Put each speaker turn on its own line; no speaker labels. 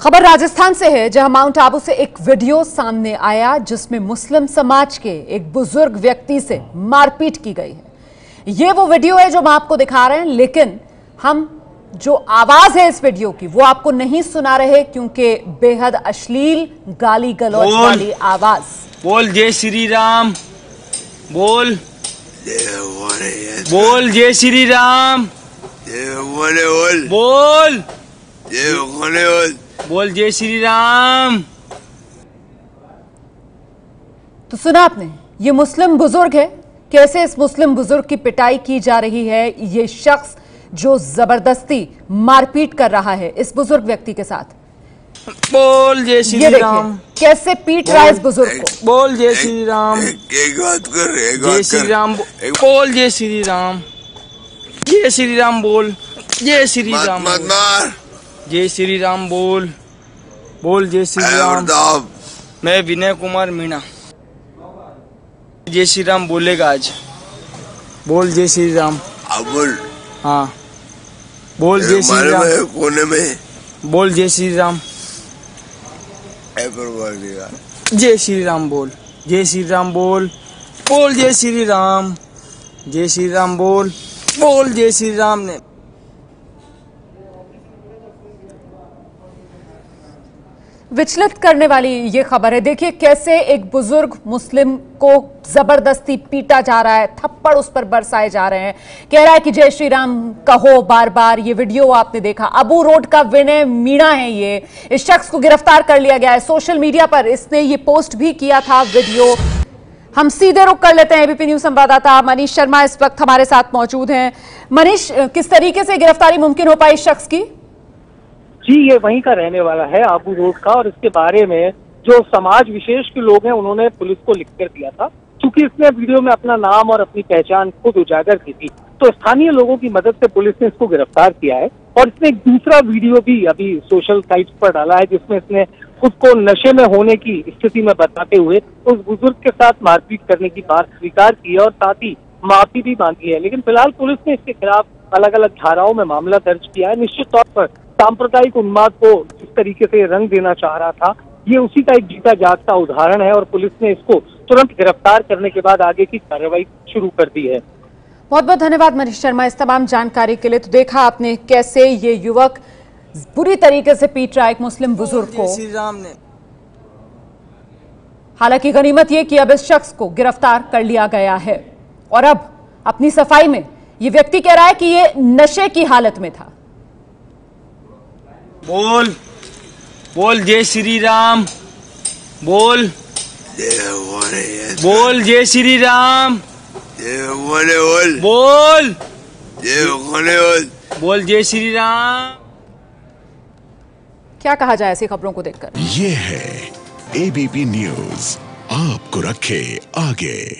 खबर राजस्थान से है जहाँ माउंट आबू से एक वीडियो सामने आया जिसमें मुस्लिम समाज के एक बुज़ुर्ग व्यक्ति से मारपीट की गई है। ये वो वीडियो है जो हम आपको दिखा रहे हैं लेकिन हम जो आवाज़ है इस वीडियो की वो आपको नहीं सुना रहे क्योंकि बेहद अश्लील गाली गलौज वाली आवाज़।
बोल जय श्री राम बोल
बोल।
बोल जय श्री राम
बोल
बोल
बोल।
बोल जय श्री राम
तो सुना आपने ये मुस्लिम बुज़ुर्ग है। कैसे इस मुस्लिम बुज़ुर्ग की पिटाई की जा रही है? ये शख्स जो ज़बरदस्ती मारपीट कर रहा है इस बुज़ुर्ग व्यक्ति के साथ।
बोल जय श्री राम
कैसे पीट रहा है इस बुज़ुर्ग को?
बोल जय श्री राम
एक बात कर
जय श्री राम बोल जय श्री राम जय श्री राम बोल जय श्री राम
मत मार।
जय श्री राम बोल बोल जय श्री राम मैं विनय कुमार मीणा जय श्री राम बोलेगा आज बोल जय श्री राम
बोल
हाँ बोल जय श्री राम
कोने में
बोल जय श्री राम जय श्री राम बोल जय श्री राम बोल बोल जय श्री राम जय श्री राम बोल बोल जय श्री राम ने
विचलित करने वाली ये खबर है। देखिए कैसे एक बुज़ुर्ग मुस्लिम को ज़बरदस्ती पीटा जा रहा है, थप्पड़ उस पर बरसाए जा रहे हैं। कह रहा है कि जय श्री राम कहो बार बार ये वीडियो आपने देखा। अबू रोड का विनय मीणा है ये। इस शख्स को गिरफ़्तार कर लिया गया है। सोशल मीडिया पर इसने ये पोस्ट भी किया था, वीडियो। हम सीधे रुक कर लेते हैं एबीपी न्यूज़ संवाददाता मनीष शर्मा इस वक्त हमारे साथ मौजूद हैं। मनीष, किस तरीके से गिरफ्तारी मुमकिन हो पाई इस शख्स की?
जी, ये वहीं का रहने वाला है आबू रोड का और इसके बारे में जो समाज विशेष के लोग हैं, उन्होंने पुलिस को लिख कर दिया था, क्योंकि इसने वीडियो में अपना नाम और अपनी पहचान खुद उजागर की थी। तो स्थानीय लोगों की मदद से पुलिस ने इसको गिरफ़्तार किया है और इसने एक दूसरा वीडियो भी अभी सोशल साइट्स पर डाला है, जिसमें इसने खुद को नशे में होने की स्थिति में बताते हुए उस बुज़ुर्ग के साथ मारपीट करने की बात स्वीकार की है और साथ ही माफ़ी भी मांगी है। लेकिन फ़िलहाल पुलिस ने इसके खिलाफ अलग अलग धाराओं में मामला दर्ज किया है। निश्चित तौर पर सांप्रदायिक उन्माद को जिस तरीके से रंग देना चाह रहा था ये उसी का एक जीता जागता उदाहरण है और पुलिस ने इसको तुरंत गिरफ़्तार करने के बाद आगे की कार्रवाई शुरू कर दी है।
बहुत बहुत धन्यवाद मनीष शर्मा इस तमाम जानकारी के लिए। तो देखा आपने कैसे ये युवक बुरी तरीके से पीट रहा है एक मुस्लिम बुज़ुर्ग को।
श्री राम ने।
हालाँकि गनीमत ये कि अब इस शख्स को गिरफ़्तार कर लिया गया है। और अब अपनी सफ़ाई में ये व्यक्ति कह रहा है कि ये नशे की हालत में था।
बोल बोल जय श्री राम बोल। बोल जय श्री राम
बोल। बोल बोले बोल
बोल जय श्री राम
क्या कहा जाए ऐसी खबरों को देखकर?
ये है एबीपी न्यूज़ आपको रखे आगे।